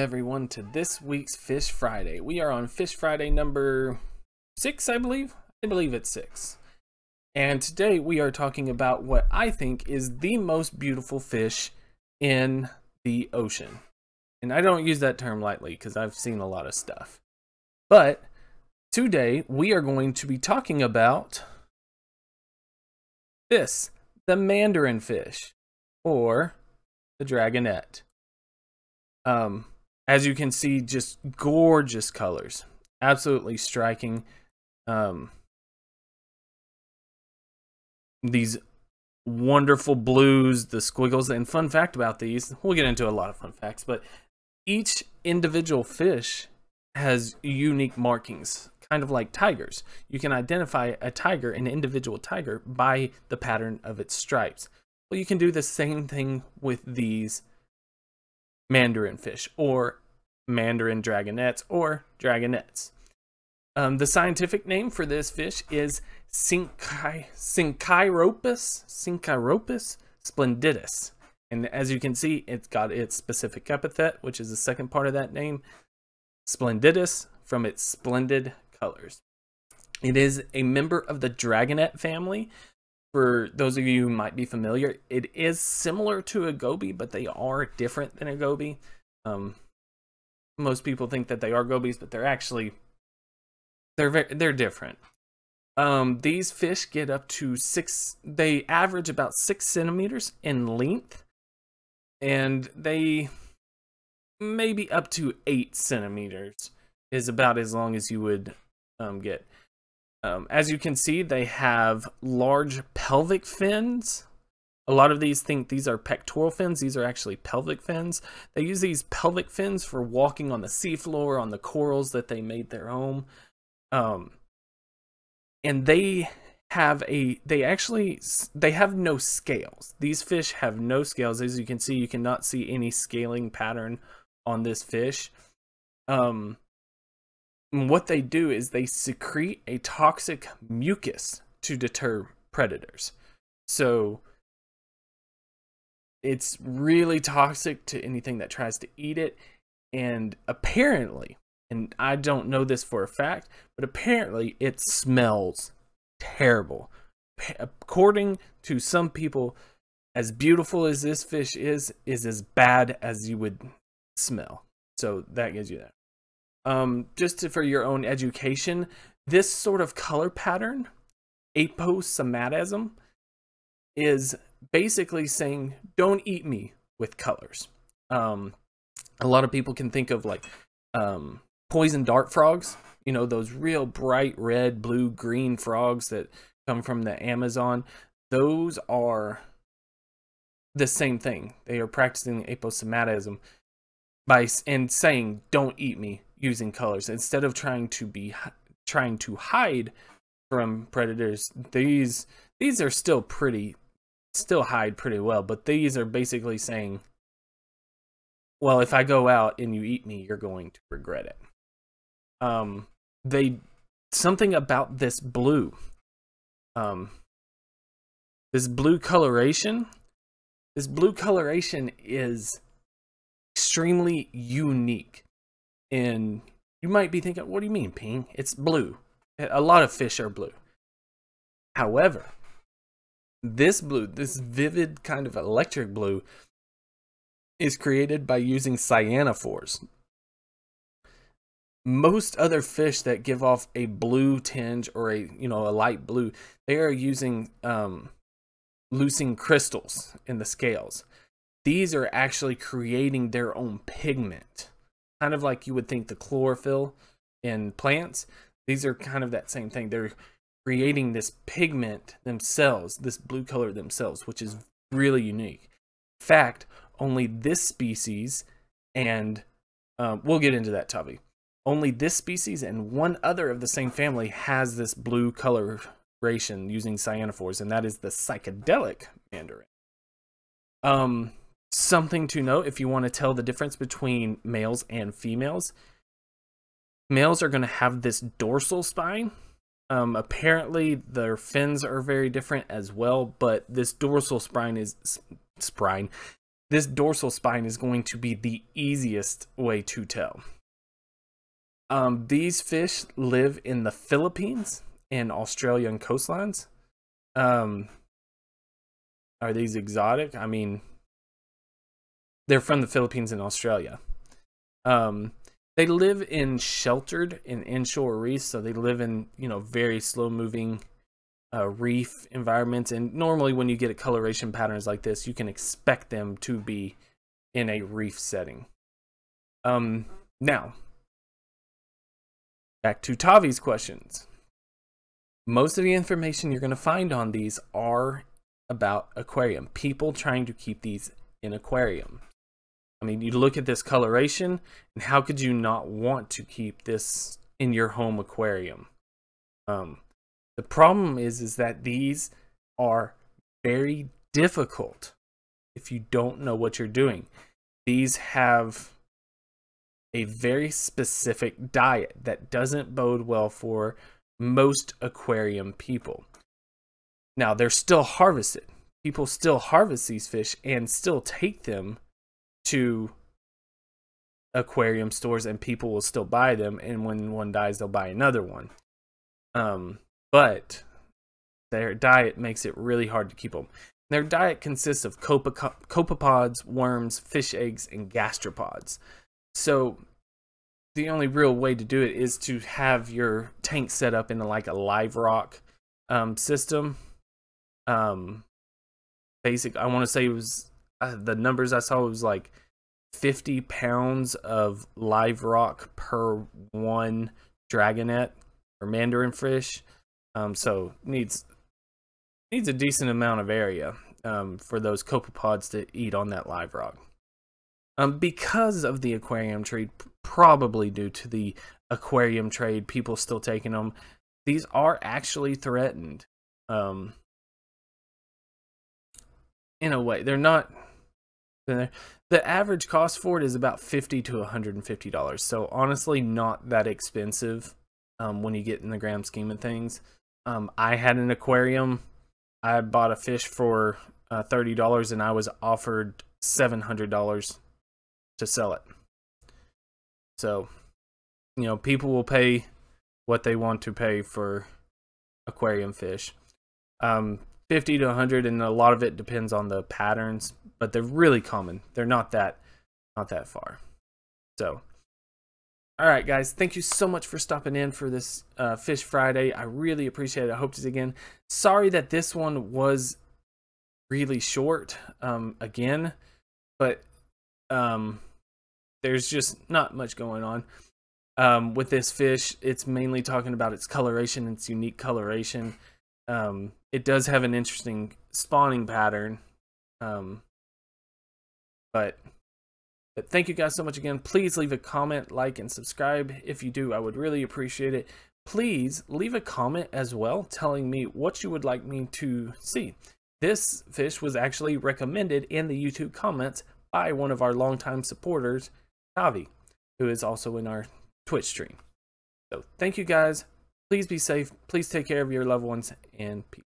everyone to this week's Fish Friday. We are on Fish Friday number six, I believe. I believe it's six. And today we are talking about what I think is the most beautiful fish in the ocean. And I don't use that term lightly because I've seen a lot of stuff. But today we are going to be talking about this, the mandarin fish, or the dragonet. Um, as you can see, just gorgeous colors, absolutely striking. Um, these wonderful blues, the squiggles, and fun fact about these, we'll get into a lot of fun facts, but each individual fish has unique markings kind of like tigers. You can identify a tiger, an individual tiger, by the pattern of its stripes. Well, you can do the same thing with these mandarin fish or mandarin dragonets or dragonets. Um, the scientific name for this fish is Synchi, Synchiropus, Synchiropus splendidus. And as you can see, it's got its specific epithet, which is the second part of that name, splendidus, from its splendid colors. It is a member of the Dragonet family. For those of you who might be familiar, it is similar to a goby, but they are different than a goby. Um, most people think that they are gobies, but they're actually they're very, they're different. Um, these fish get up to six. They average about six centimeters in length, and they maybe up to eight centimeters is about as long as you would um, get. Um, as you can see, they have large pelvic fins. A lot of these think these are pectoral fins. These are actually pelvic fins. They use these pelvic fins for walking on the seafloor, on the corals that they made their home. Um, and they have a, they actually, they have no scales. These fish have no scales. As you can see, you cannot see any scaling pattern on this fish. Um, what they do is they secrete a toxic mucus to deter predators. So it's really toxic to anything that tries to eat it. And apparently, and I don't know this for a fact, but apparently it smells terrible. According to some people, as beautiful as this fish is, is as bad as you would smell. So that gives you that um, just to, for your own education, this sort of color pattern, aposematism, is basically saying, don't eat me with colors. Um, a lot of people can think of like um, poison dart frogs, you know, those real bright red, blue, green frogs that come from the Amazon. Those are the same thing. They are practicing aposematism by and saying, "Don't eat me," using colors instead of trying to be trying to hide from predators. These these are still pretty still hide pretty well, but these are basically saying well, if I go out and you eat me, you're going to regret it. Um they something about this blue um this blue coloration this blue coloration is extremely unique and you might be thinking, what do you mean, Ping? It's blue. A lot of fish are blue. However, this blue, this vivid kind of electric blue, is created by using cyanophores. Most other fish that give off a blue tinge or a you know a light blue, they are using um, leucine crystals in the scales. These are actually creating their own pigment kind of like you would think the chlorophyll in plants. These are kind of that same thing. They're creating this pigment themselves, this blue color themselves, which is really unique. In fact, only this species and uh, we'll get into that, Tavi. Only this species and one other of the same family has this blue coloration using cyanophores, and that is the psychedelic mandarin. Um, something to note if you want to tell the difference between males and females. Males are going to have this dorsal spine. Um, apparently, their fins are very different as well, but this dorsal spine is spine. this dorsal spine is going to be the easiest way to tell. Um, these fish live in the Philippines and Australian coastlines. Um, are these exotic? I mean, they're from the Philippines and Australia. Um, they live in sheltered and inshore reefs, so they live in you know very slow moving uh, reef environments. And normally, when you get a coloration patterns like this, you can expect them to be in a reef setting. Um, now, back to Tavi's questions. Most of the information you're going to find on these are about aquarium. People trying to keep these in aquarium. I mean, you look at this coloration, and how could you not want to keep this in your home aquarium? Um, the problem is, is that these are very difficult if you don't know what you're doing. These have a very specific diet that doesn't bode well for most aquarium people. Now, they're still harvested. People still harvest these fish and still take them to aquarium stores and people will still buy them and when one dies they'll buy another one. Um but their diet makes it really hard to keep them. Their diet consists of copepods, worms, fish eggs, and gastropods. So the only real way to do it is to have your tank set up in like a live rock um, system. Um, basic, I want to say it was uh, the numbers I saw was like 50 pounds of live rock per one dragonet or mandarin fish. Um, so needs needs a decent amount of area um, for those copepods to eat on that live rock. Um, because of the aquarium trade, probably due to the aquarium trade, people still taking them. These are actually threatened. Um, in a way, they're not. They're, the average cost for it is about 50 to 150 dollars so honestly not that expensive um, when you get in the grand scheme of things um, I had an aquarium. I bought a fish for uh, thirty dollars, and I was offered seven hundred dollars to sell it. So, you know, people will pay what they want to pay for aquarium fish. Um, 50 to 100 and a lot of it depends on the patterns but they're really common they're not that not that far so all right, guys. Thank you so much for stopping in for this uh, Fish Friday. I really appreciate it. I hope to again. Sorry that this one was really short um, again, but um, there's just not much going on. Um, with this fish, it's mainly talking about its coloration, its unique coloration. Um, it does have an interesting spawning pattern, um, but but thank you guys so much again. Please leave a comment, like, and subscribe. If you do, I would really appreciate it. Please leave a comment as well telling me what you would like me to see. This fish was actually recommended in the YouTube comments by one of our longtime supporters, Tavi, who is also in our Twitch stream. So thank you guys. Please be safe. Please take care of your loved ones and peace.